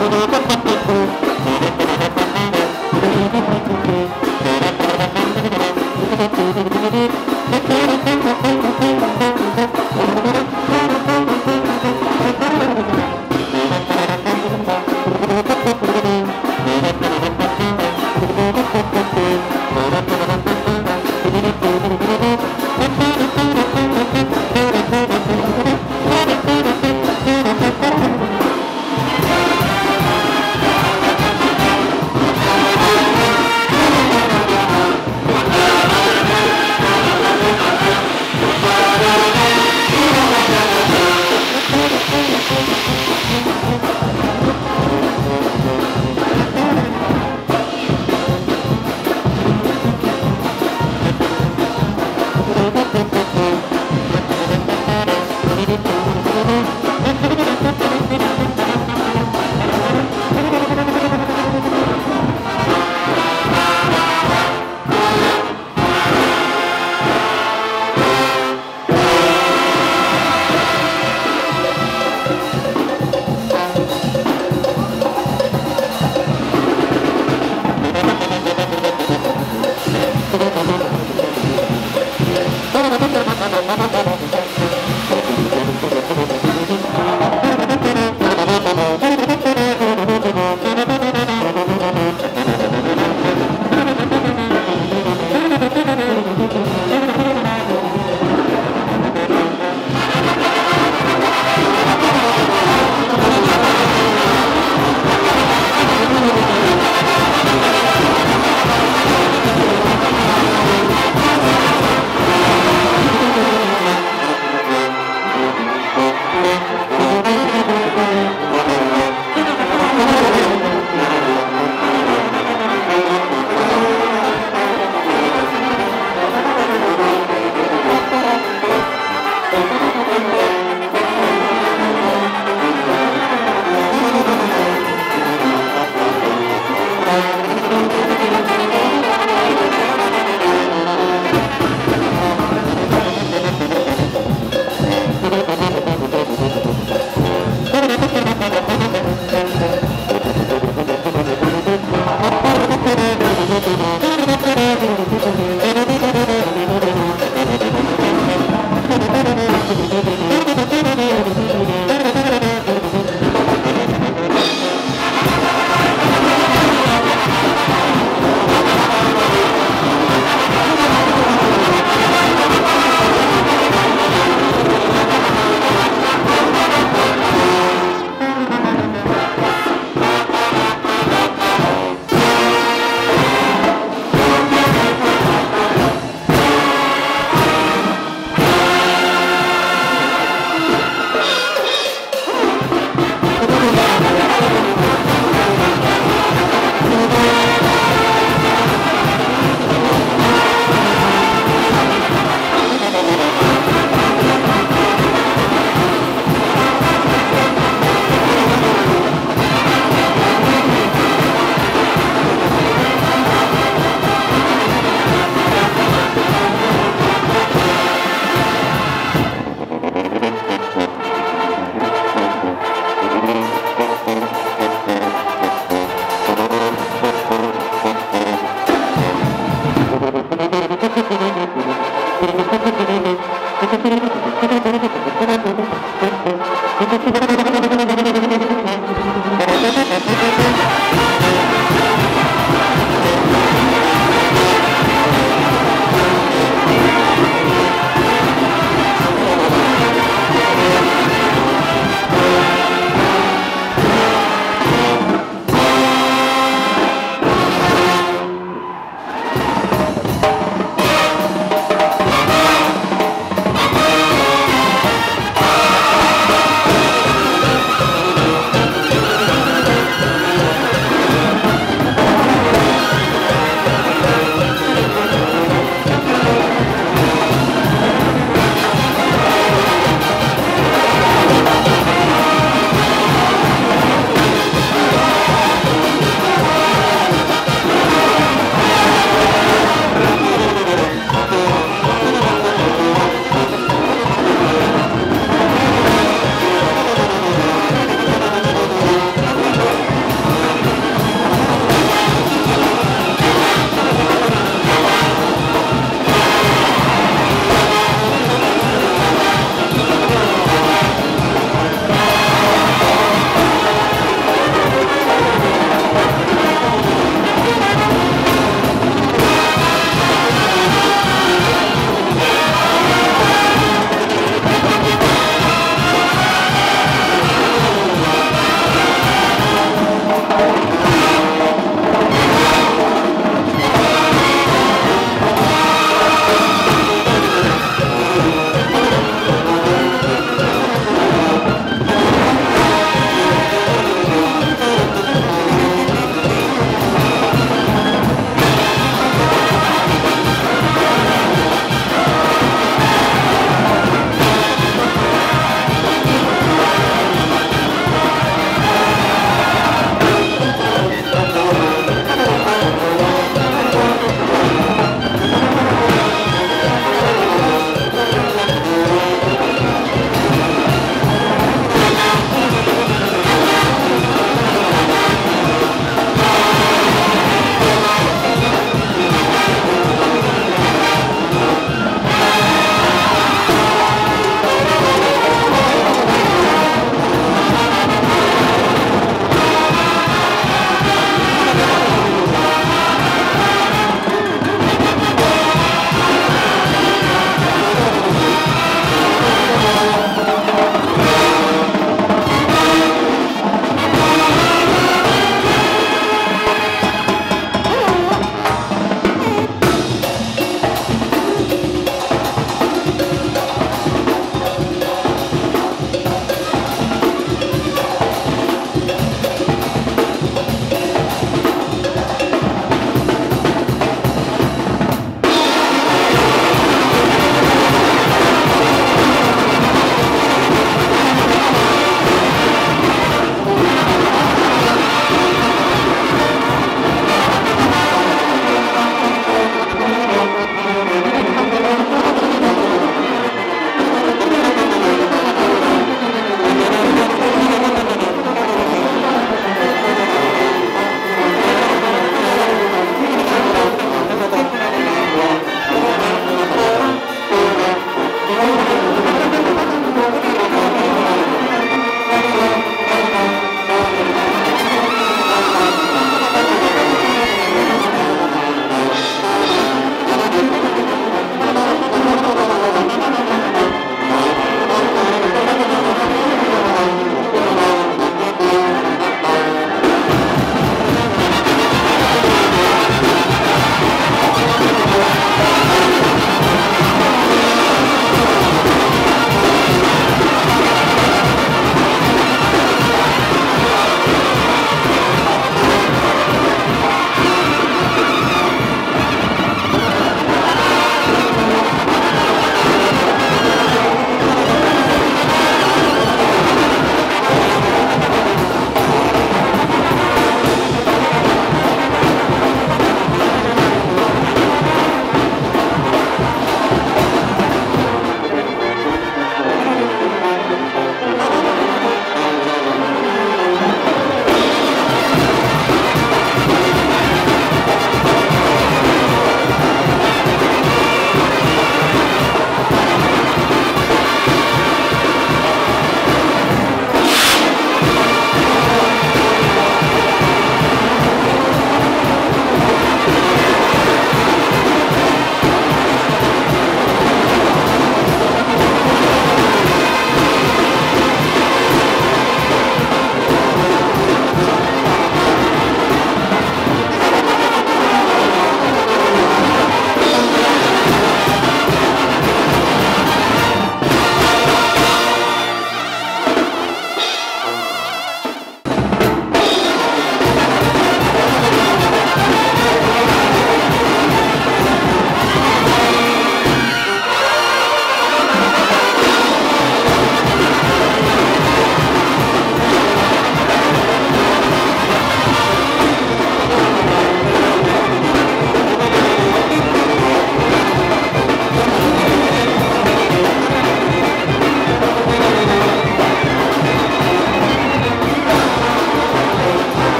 Thank Música